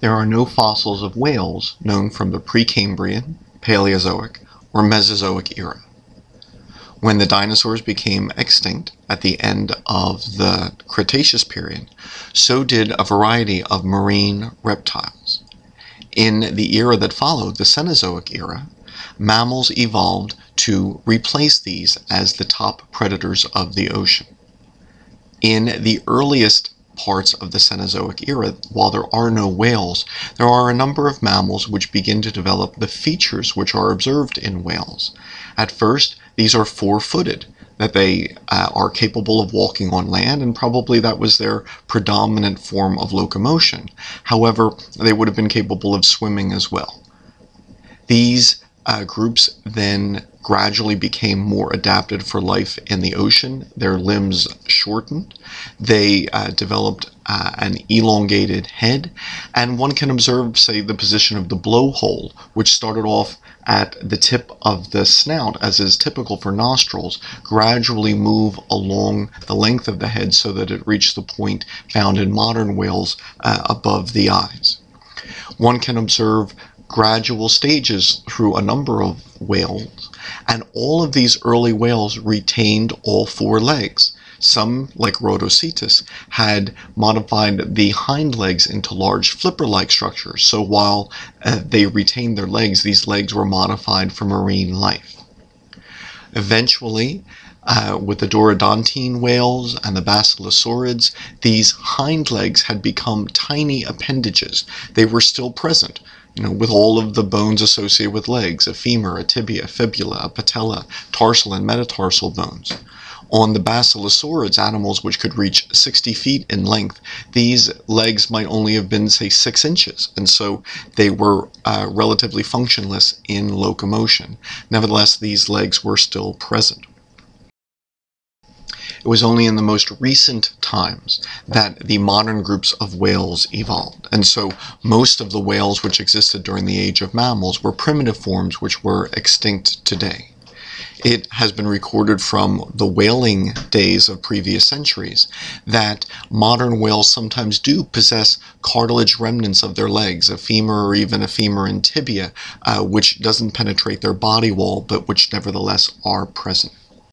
there are no fossils of whales known from the Precambrian, Paleozoic, or Mesozoic era. When the dinosaurs became extinct at the end of the Cretaceous period, so did a variety of marine reptiles. In the era that followed, the Cenozoic era, mammals evolved to replace these as the top predators of the ocean. In the earliest parts of the Cenozoic era, while there are no whales, there are a number of mammals which begin to develop the features which are observed in whales. At first, these are four footed, that they uh, are capable of walking on land, and probably that was their predominant form of locomotion. However, they would have been capable of swimming as well. These uh, groups then gradually became more adapted for life in the ocean. Their limbs shortened. They uh, developed uh, an elongated head. And one can observe, say, the position of the blowhole, which started off at the tip of the snout, as is typical for nostrils, gradually move along the length of the head so that it reached the point found in modern whales uh, above the eyes. One can observe gradual stages through a number of whales, and all of these early whales retained all four legs. Some, like Rhodocetus, had modified the hind legs into large flipper-like structures, so while uh, they retained their legs, these legs were modified for marine life. Eventually, uh, with the Dorudontine whales and the basilosaurids, these hind legs had become tiny appendages. They were still present, you know, with all of the bones associated with legs, a femur, a tibia, a fibula, a patella, tarsal and metatarsal bones. On the basilosaurids, animals which could reach 60 feet in length, these legs might only have been, say, six inches, and so they were uh, relatively functionless in locomotion. Nevertheless, these legs were still present. It was only in the most recent times that the modern groups of whales evolved. And so most of the whales which existed during the age of mammals were primitive forms which were extinct today. It has been recorded from the whaling days of previous centuries that modern whales sometimes do possess cartilage remnants of their legs, a femur or even a femur and tibia, uh, which doesn't penetrate their body wall, but which nevertheless are present.